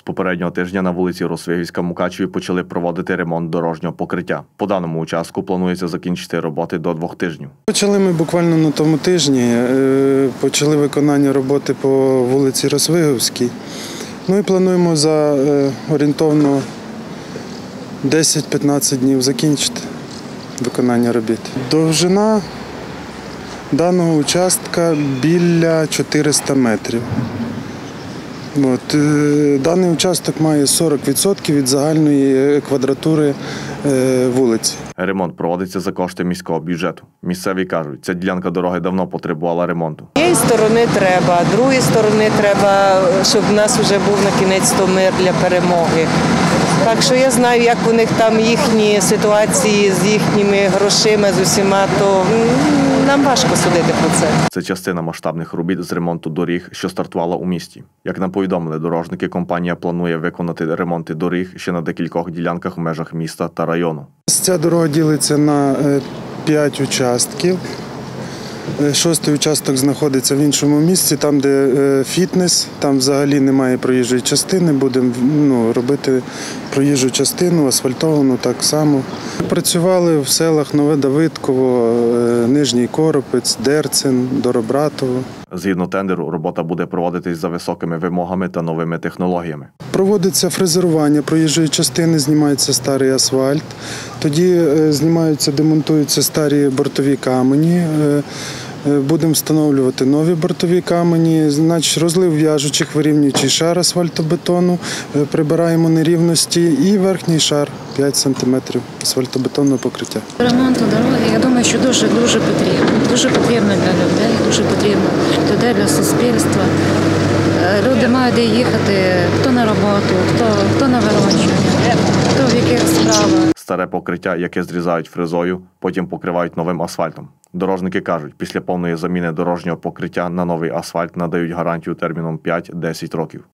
З попереднього тижня на вулиці Росвигівська Мукачеві почали проводити ремонт дорожнього покриття. По даному участку планується закінчити роботи до двох тижнів. Почали ми буквально на тому тижні. е, Почали виконання роботи по вулиці Росвиговській. Ну і плануємо за е, орієнтовно 10-15 днів закінчити виконання робіт. Довжина даного участка біля 400 метрів. От, е, даний участок має 40% від загальної е, квадратури е, вулиці. Ремонт проводиться за кошти міського бюджету. Місцеві кажуть, ця ділянка дороги давно потребувала ремонту. Однієї сторони треба, другої сторони треба, щоб в нас вже був на кінець то мир для перемоги. Так що я знаю, як у них там їхні ситуації з їхніми грошима, з усіма, то нам важко судити про це. Це частина масштабних робіт з ремонту доріг, що стартувала у місті. Як нам повідомили дорожники, компанія планує виконати ремонти доріг ще на декількох ділянках в межах міста та району. Ця дорога ділиться на п'ять участків. Е, Шостий участок знаходиться в іншому місці, там, де е, фітнес, там взагалі немає проїжджої частини. Будемо ну, робити проїжджу частину, асфальтовану так само. Працювали в селах Нове Давидково, е, Нижній Коропець, Дерцин, Доробратово. Згідно тендеру, робота буде проводитись за високими вимогами та новими технологіями. Проводиться фрезерування проїжджої частини, знімається старий асфальт. Тоді е, знімаються, демонтуються старі бортові камені. Е, Будемо встановлювати нові бортові камені, значить розлив в'яжучих, вирівнюючий шар асфальтобетону, е, прибираємо нерівності і верхній шар 5 см асфальтобетонного покриття. Ремонту дороги, я думаю, що дуже дуже потрібно. Дуже потрібно для людей, дуже потрібно людей, для суспільства. Е, Люди мають їхати, хто на роботу, хто, хто на вирощування, хто в яких справах. Старе покриття, яке зрізають фрезою, потім покривають новим асфальтом. Дорожники кажуть, після повної заміни дорожнього покриття на новий асфальт надають гарантію терміном 5-10 років.